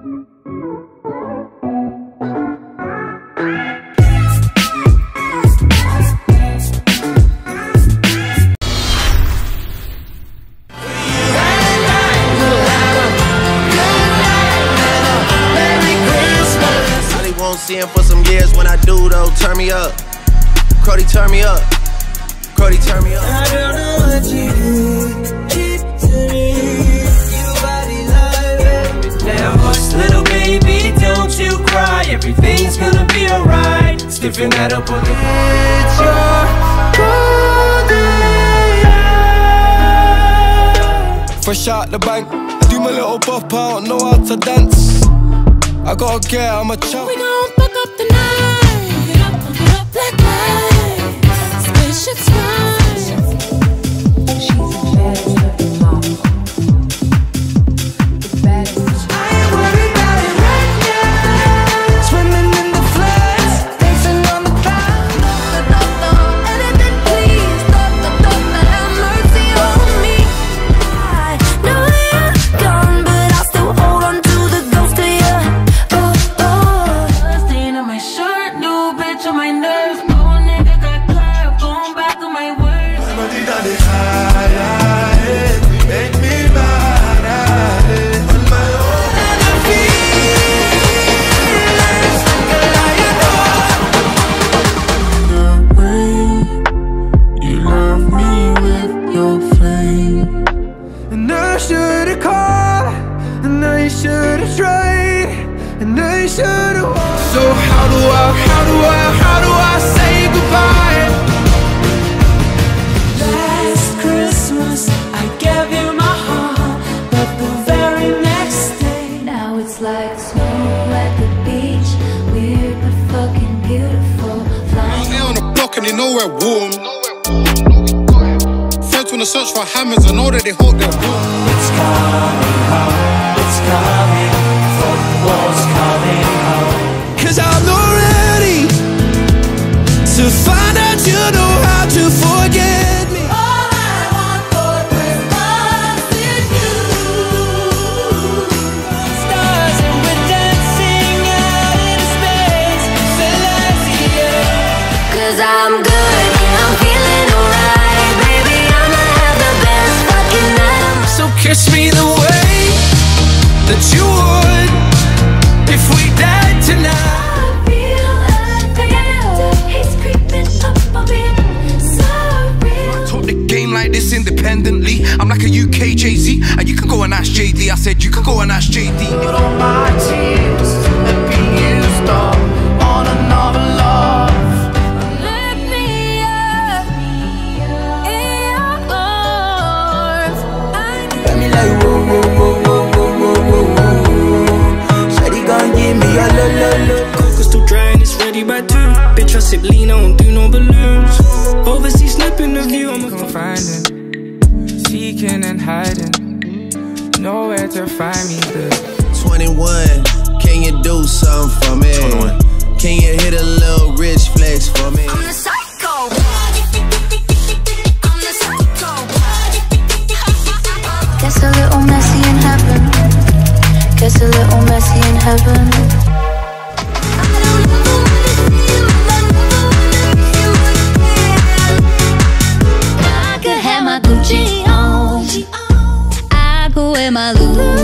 Won't see him for some years. When I do, though, turn me up. Cody, turn me up. Cody, turn me up. That up on the It's your golden Fresh out the bank, I do my little pop out, know how to dance. I gotta get, I'm a chump. Should've called, and I should've tried, and I should've. So how do I, how do I, how do I say goodbye? Last Christmas, I gave you my heart, but the very next day. Now it's like snow at the beach. Weird but fucking beautiful. Flying Out on the block and they know we're warm. Friends wanna search for hammers, and know that they hold their warm. It's coming home, kiss me the way that you would if we died tonight. I feel addicted. He's creeping up on me. Sorry. Talk the game like this independently. I'm like a UK Jay Z, and you can go and ask JD. I said you can go and ask JD. all my tears hiding, nowhere to find me. But 21, can you do something for me? 21. Can you hit a little rich flex for me? I'm the psycho. I'm the psycho. Gets a little messy in heaven. Gets a little messy in heaven. blue